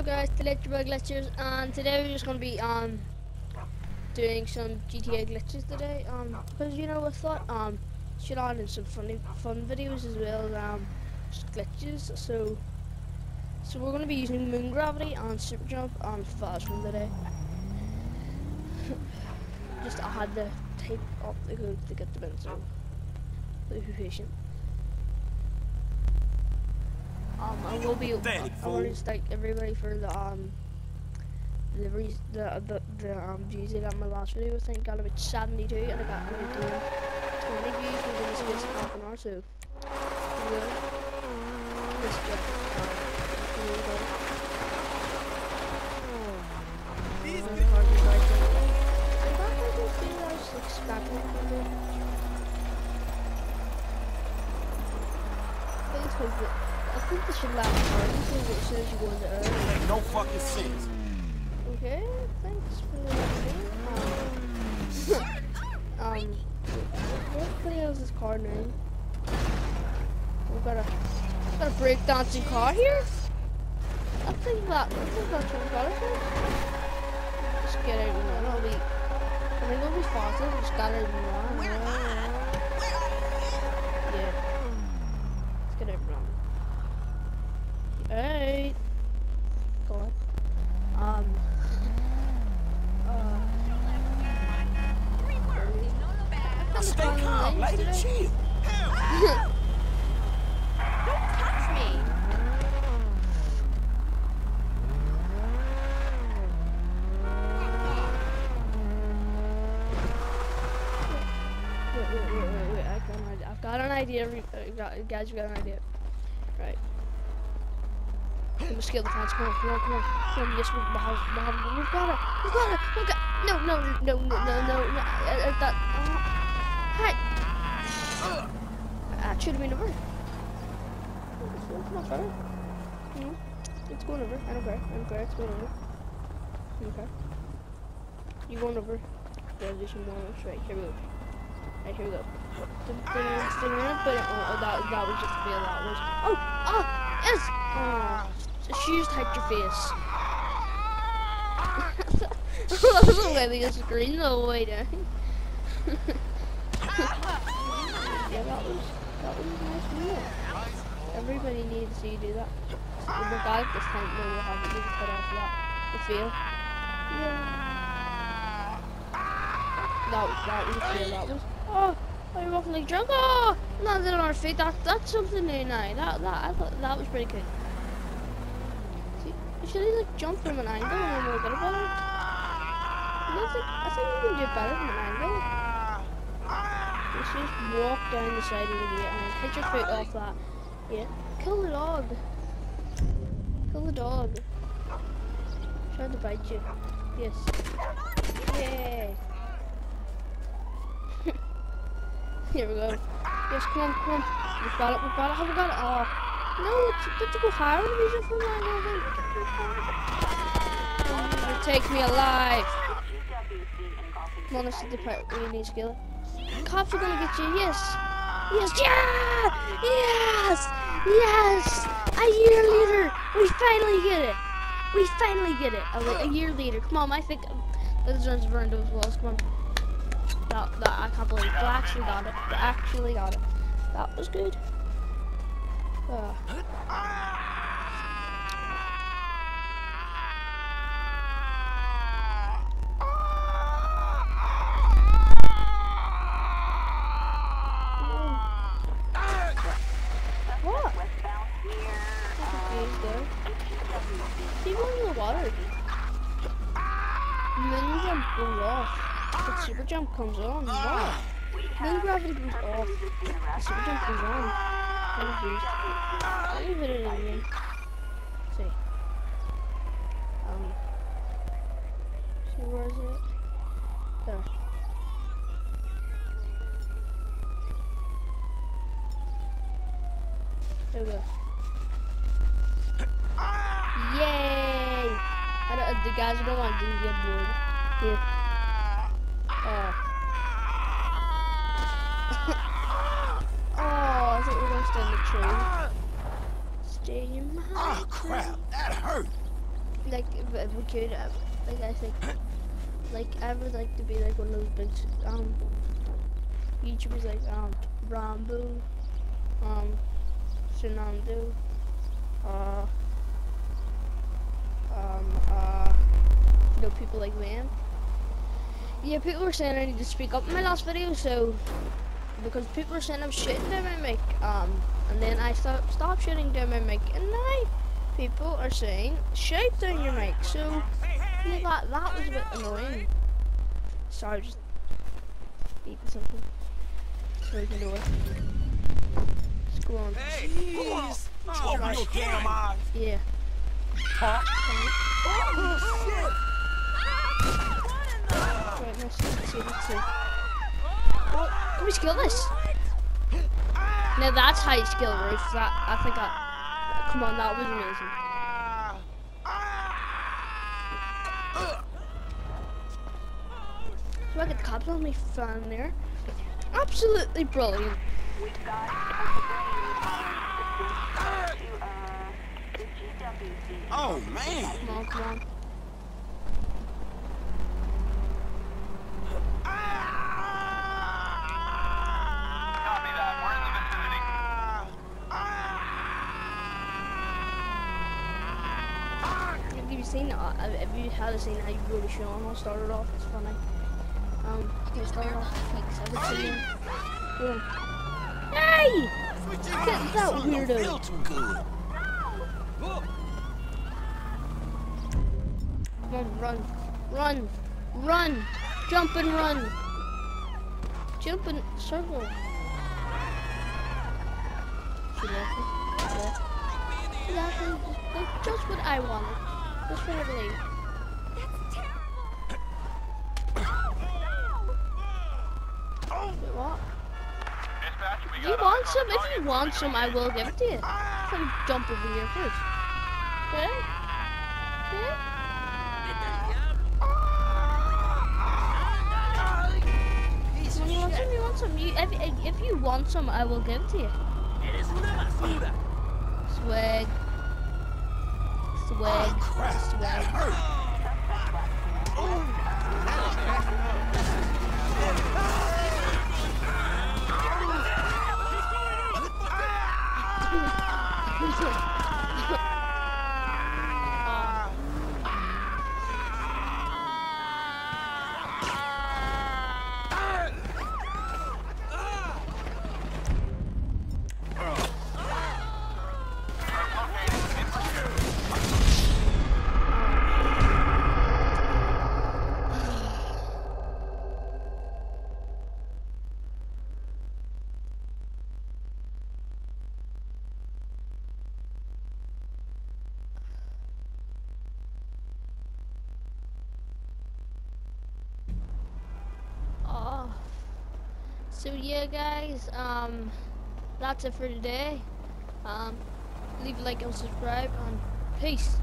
up guys, the Electrical Glitchers and today we're just gonna be um doing some GTA glitches today. Um because you know I thought um should on in some funny fun videos as well um glitches. So so we're gonna be using moon gravity and super jump and fast run today. just I had to type up the code to get the in so be patient. Um, I will be. I want to thank everybody for the um, the re- the the, the um views I got in my last video. I think I got about seventy-two, and I got about doing twenty views within the space of half an hour. So, here we go. Let's get. Um, Okay, thanks for the um, um, what the this car name? We've got a, got a breakdancing car here? I think that, I think that's what we got it. Just get out and I'll be, I think it'll be faster, just got out and run. Yeah. Let's get out and run. Hey! Go on. Um. Uh. Now stay calm, lady. Chill. Hell, Touch me! I've got an idea. I've got an idea. uh, Guys, we got an idea. Right. We'll scale the fence. Come on, come on, come on. Come on, yes, we're behind, behind. We've got it. We've got it. We've got No, no, no, no, no, no, no. Uh, uh, that. Uh, hi. That should have been over. It's not. No. Mm-hmm. It's going over. I don't care. I don't care. It's going over. I don't care. You going over. Yeah, there's some more. Right, here we go. Right, here we go. Dun, dun. Uh, oh, that, that was just a fail. That was. Oh! Oh! Yes! Oh. Shoes touch your face. that was a way to screen the way down. yeah, that was that was a nice. Everybody needs to see you do that. So got it this we'll have that. The fail. Yeah. That was that was fail. That was. Oh, you walking like drunk? Oh, landed on our feet. That that's something new now. That that I thought that was pretty good. See, should like jumped from an angle and we'll get about it. I I think you can do better from an angle. Let's just walk down the side of the gate and hit your foot off that. Yeah. Kill the dog. Kill the dog. Trying to bite you. Yes. Yay. Here we go. Yes, come on, come on. We've got it, we've got it, have we got it? Oh. No, but to go higher than these from my You take me alive. Come the part you need skill. Cops are gonna get you, yes. Yes, yeah! Yes! Yes! A year later, we finally get it. We finally get it. A, a year later. Come on, I think those ones burned those walls. Come on. That, that, I can't believe it. I actually got it. I actually got it. That was good. Uh, what? Confused there. Keep going in the water. Moon jump goes off. But super jump comes on. What? Moon gravity goes off. The super jump goes on. I'm it in. See. Um. See where is it? There. There we go. Yay! I don't, the guys who don't want didn't get bored. Here. Oh. Oh, I we were to stay in the tree. Stay in my Oh crap, that hurt. Like, if we could, uh, like I think, like I would like to be like one of those big um YouTubers like um Rambo, um Fernando, uh um uh you know people like them. Yeah, people were saying I need to speak up in my last video, so because people are saying I'm shitting down my mic, um, and then I stopped stop shitting down my mic, and now people are saying shout down your mic. So yeah, that that was a bit annoying. Sorry, just eating something. So we can do it. Let's go on. Hey, please. Open your damn eyes. Yeah. Huh? Oh, shit. Right, let's see, let's see, let's see. Oh, can we skill this? Now that's how you skill roof. That I think I. Come on, that was amazing. So I get the cops on me fan there. Absolutely brilliant. Oh, man. Come on, come on. Copy that. We're in the vicinity. Have you seen? Uh, have you had a scene how you really Sean all started off? It's funny. Um, you off peaks. I would see him. Boom. Hey! Get that weirdo. Come on, run, run, run, jump and run, jump and circle. She left me. She left me. Just, just what I wanted. Just what I believe. You want some, if you want some, I will give it to you. Come jump over here first. Okay? Okay? You want some, you want some. You, if, if you want some, I will give it to you. Swag. Swag. That Swag. hurt. Oh. Patrick. So yeah, guys. Um, that's it for today. Um, leave a like and subscribe, and peace.